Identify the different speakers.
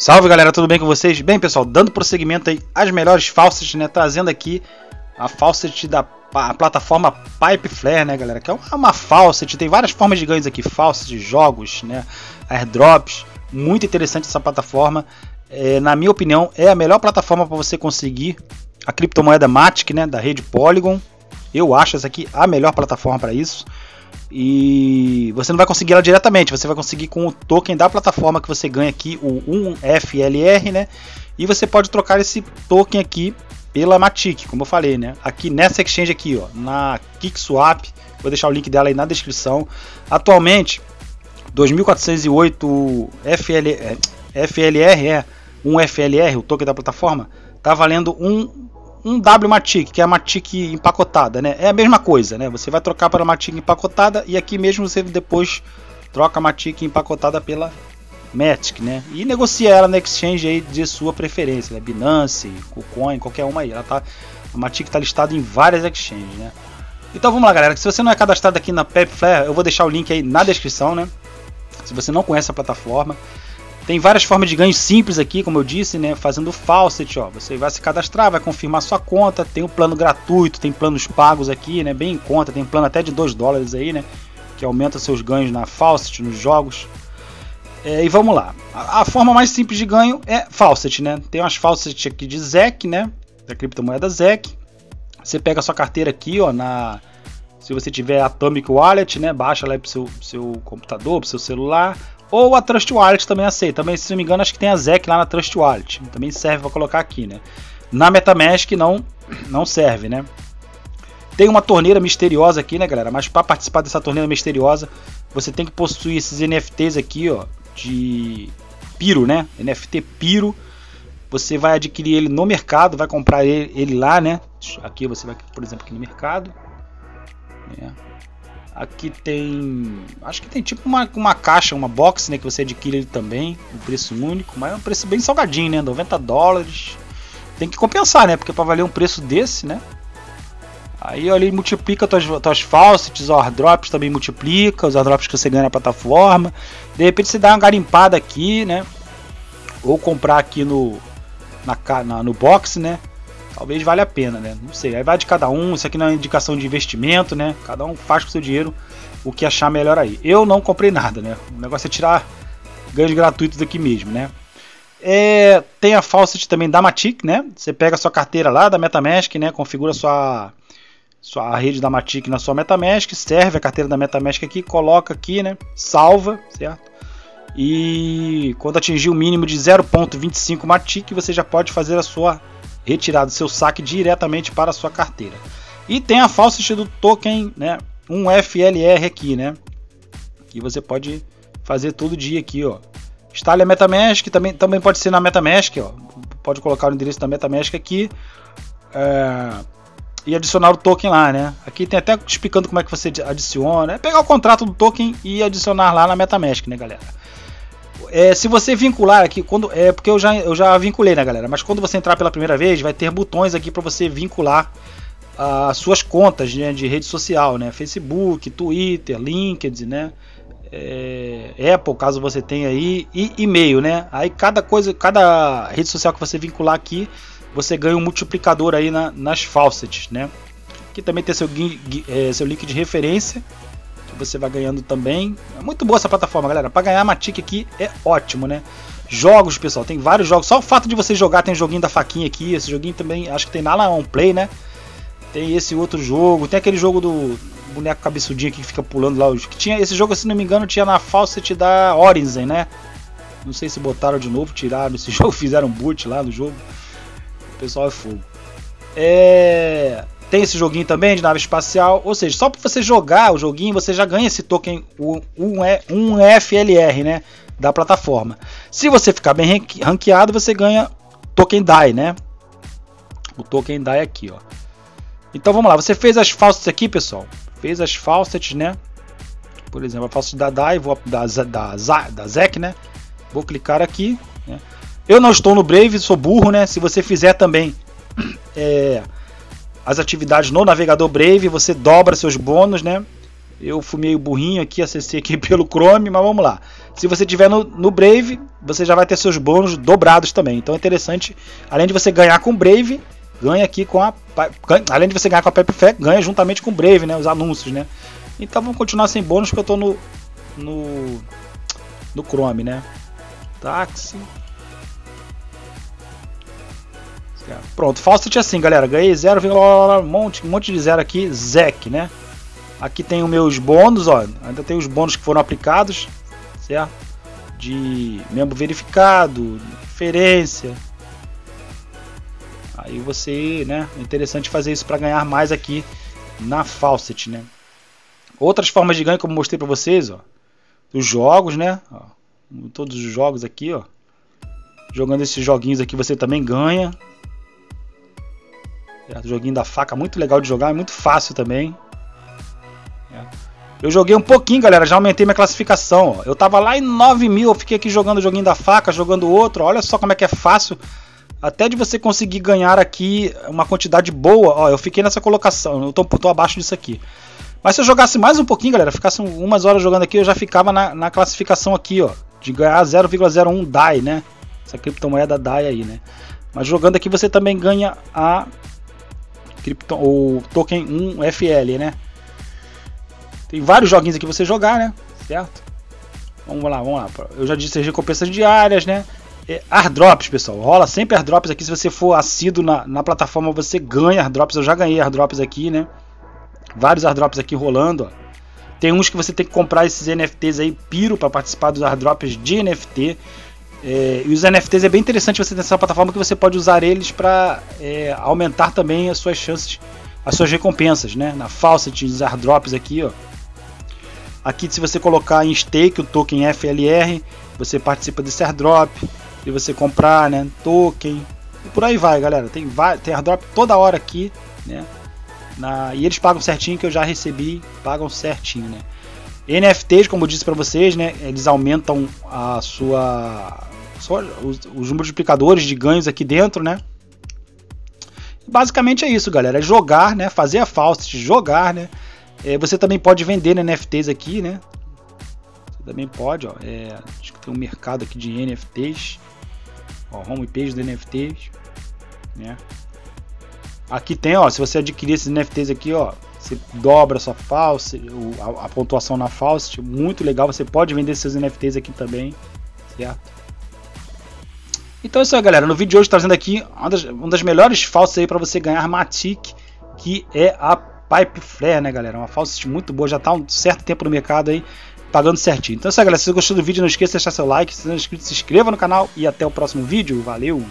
Speaker 1: Salve galera, tudo bem com vocês? Bem pessoal, dando prosseguimento aí às melhores faucets, né? Trazendo aqui a faucet da a plataforma Pipe Flare, né galera? Que é uma, uma tem várias formas de ganhos aqui, faucet, jogos, né? Airdrops, muito interessante essa plataforma. É, na minha opinião, é a melhor plataforma para você conseguir a criptomoeda Matic, né? Da rede Polygon. Eu acho essa aqui a melhor plataforma para isso. E você não vai conseguir ela diretamente, você vai conseguir com o token da plataforma que você ganha aqui, o 1FLR, né? E você pode trocar esse token aqui pela Matic, como eu falei, né? Aqui nessa exchange aqui, ó, na KickSwap, vou deixar o link dela aí na descrição. Atualmente, 2408 FL, FLR é um FLR, o token da plataforma, tá valendo um um W que é a Matic empacotada, né? É a mesma coisa, né? Você vai trocar para a Matic empacotada e aqui mesmo você depois troca a Matic empacotada pela Matic, né? E negocia ela na exchange aí de sua preferência, né? Binance, KuCoin, qualquer uma aí. Ela tá, a Matic está listada em várias exchanges, né? Então vamos lá, galera. Se você não é cadastrado aqui na Pepflare, eu vou deixar o link aí na descrição, né? Se você não conhece a plataforma, tem várias formas de ganho simples aqui, como eu disse, né? Fazendo faucet, ó. Você vai se cadastrar, vai confirmar sua conta. Tem o um plano gratuito, tem planos pagos aqui, né? Bem em conta. Tem plano até de 2 dólares aí, né? Que aumenta seus ganhos na faucet, nos jogos. É, e vamos lá. A, a, forma mais simples de ganho é faucet, né? Tem umas faucet aqui de ZEC, né? Da criptomoeda ZEC. Você pega sua carteira aqui, ó, na se você tiver Atomic Wallet, né, baixa lá pro seu, seu computador, pro seu celular, ou a Trust Wallet também aceita. Também, se não me engano, acho que tem a ZEC lá na Trust Wallet. Também serve para colocar aqui, né? Na MetaMask não, não serve, né? Tem uma torneira misteriosa aqui, né, galera? Mas para participar dessa torneira misteriosa, você tem que possuir esses NFTs aqui, ó, de Piro, né? NFT Piro. Você vai adquirir ele no mercado, vai comprar ele, ele lá, né? Aqui você vai, por exemplo, aqui no mercado. É. Aqui tem. Acho que tem tipo uma, uma caixa, uma box, né? Que você adquire ele também. Um preço único, mas é um preço bem salgadinho, né? 90 dólares. Tem que compensar, né? Porque para valer um preço desse, né? Aí ele multiplica tuas, tuas faucets, os airdrops também multiplica, os airdrops que você ganha na plataforma. De repente você dá uma garimpada aqui, né? Ou comprar aqui no, na, na, no box, né? Talvez valha a pena, né? Não sei, aí vai de cada um, isso aqui não é indicação de investimento, né? Cada um faz com seu dinheiro o que achar melhor aí. Eu não comprei nada, né? O negócio é tirar ganhos gratuitos daqui mesmo, né? É, tem a faucet também da Matic, né? Você pega a sua carteira lá da MetaMask, né? Configura sua sua rede da Matic na sua MetaMask, serve a carteira da MetaMask aqui, coloca aqui, né? Salva, certo? E quando atingir o mínimo de 0.25 Matic, você já pode fazer a sua retirar do seu saque diretamente para sua carteira. E tem a faucet do token, né, um FLR aqui, né, que você pode fazer todo dia aqui, ó. Instale a MetaMask, também, também pode ser na MetaMask, ó. Pode colocar o endereço da MetaMask aqui é, e adicionar o token lá, né. Aqui tem até explicando como é que você adiciona, é pegar o contrato do token e adicionar lá na MetaMask, né, galera é, se você vincular aqui, quando é porque eu já, eu já vinculei, né, galera? Mas quando você entrar pela primeira vez, vai ter botões aqui para você vincular as suas contas né, de rede social, né? Facebook, Twitter, LinkedIn, né? É, Apple, caso você tenha aí, e e-mail, né? Aí cada coisa, cada rede social que você vincular aqui, você ganha um multiplicador aí na, nas faucets, né? Aqui também tem seu, é, seu link de referência você vai ganhando também. É muito boa essa plataforma, galera. Para ganhar Matic aqui é ótimo, né? Jogos, pessoal, tem vários jogos. Só o fato de você jogar, tem joguinho da faquinha aqui. Esse joguinho também, acho que tem na On Play, né? Tem esse outro jogo. Tem aquele jogo do boneco cabeçudinho que fica pulando lá. Que tinha, esse jogo, se não me engano, tinha na Faucet da Horizon, né? Não sei se botaram de novo, tiraram esse jogo, fizeram boot lá no jogo. O pessoal é fogo. É. Tem esse joguinho também de nave espacial, ou seja, só para você jogar o joguinho você já ganha esse token 1FLR, né, da plataforma. Se você ficar bem ranqueado, você ganha token DAI, né? O token DAI aqui, ó. Então vamos lá, você fez as falsas aqui, pessoal. Fez as falsas, né? Por exemplo, a falsa da DAI, vou da, da, da ZEC, né? Vou clicar aqui. Né? Eu não estou no Brave, sou burro, né? Se você fizer também é, as atividades no navegador Brave, você dobra seus bônus, né? Eu fui meio burrinho aqui, acessei aqui pelo Chrome, mas vamos lá. Se você tiver no, no, Brave, você já vai ter seus bônus dobrados também. Então é interessante, além de você ganhar com o Brave, ganha aqui com a. Além de você ganhar com a Pepfé, ganha juntamente com o Brave, né? Os anúncios, né? Então vamos continuar sem bônus porque eu tô no. no. no Chrome, né? Táxi. Pronto, Faucet é assim, galera. Ganhei 0, um monte, monte de zero aqui, Zec, né? Aqui tem os meus bônus, ó. Ainda tem os bônus que foram aplicados, certo? De membro verificado, referência. Aí você, né? É interessante fazer isso para ganhar mais aqui na Faucet, né? Outras formas de ganho, como mostrei para vocês, ó. Dos jogos, né? Ó, todos os jogos aqui, ó. Jogando esses joguinhos aqui você também ganha. Certo? Joguinho da faca, muito legal de jogar, é muito fácil também. É. Eu joguei um pouquinho, galera, já aumentei minha classificação. Ó. Eu tava lá em 9 mil, eu fiquei aqui jogando o joguinho da faca, jogando outro. Olha só como é que é fácil. Até de você conseguir ganhar aqui uma quantidade boa. Ó, eu fiquei nessa colocação, eu tô, tô abaixo disso aqui. Mas se eu jogasse mais um pouquinho, galera, ficasse umas horas jogando aqui, eu já ficava na, na classificação aqui, ó. De ganhar 0,01 DAI, né? Essa criptomoeda DAI aí, né? Mas jogando aqui você também ganha a cripto, o token 1 FL, né? Tem vários joguinhos aqui pra você jogar, né? Certo? Vamos lá, vamos lá. Eu já disse as recompensas diárias, né? É, airdrops, pessoal. Rola sempre airdrops aqui. Se você for assíduo na, na plataforma, você ganha airdrops. Eu já ganhei airdrops aqui, né? Vários airdrops aqui rolando, ó. Tem uns que você tem que comprar esses NFTs aí, piro, para participar dos airdrops de NFT. É, e os NFTs é bem interessante você ter essa plataforma que você pode usar eles para é, aumentar também as suas chances, as suas recompensas, né? Na Faucet, nos airdrops aqui, ó. Aqui, se você colocar em stake o token FLR, você participa desse airdrop. E você comprar, né? Token. E por aí vai, galera. Tem, tem airdrop toda hora aqui, né? Na, e eles pagam certinho, que eu já recebi, pagam certinho, né? NFTs, como eu disse para vocês, né? Eles aumentam a sua só os, os multiplicadores de ganhos aqui dentro, né? Basicamente é isso, galera. É jogar, né? Fazer a Faust, jogar, né? É, você também pode vender NFTs aqui, né? Você também pode, ó. É, acho que tem um mercado aqui de NFTs. Ó, homepage de NFTs, né? Aqui tem, ó, se você adquirir esses NFTs aqui, ó, você dobra a sua Faust, a, a pontuação na Faust, muito legal. Você pode vender seus NFTs aqui também, certo? Então é isso aí, galera. No vídeo de hoje trazendo aqui uma das, uma das melhores falsas aí para você ganhar Matic, que é a Pipe Flare, né, galera? Uma falsa muito boa, já tá um certo tempo no mercado aí, pagando certinho. Então é isso aí, galera. Se você gostou do vídeo, não esqueça de deixar seu like, se não é inscrito, se inscreva no canal e até o próximo vídeo. Valeu!